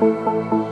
Música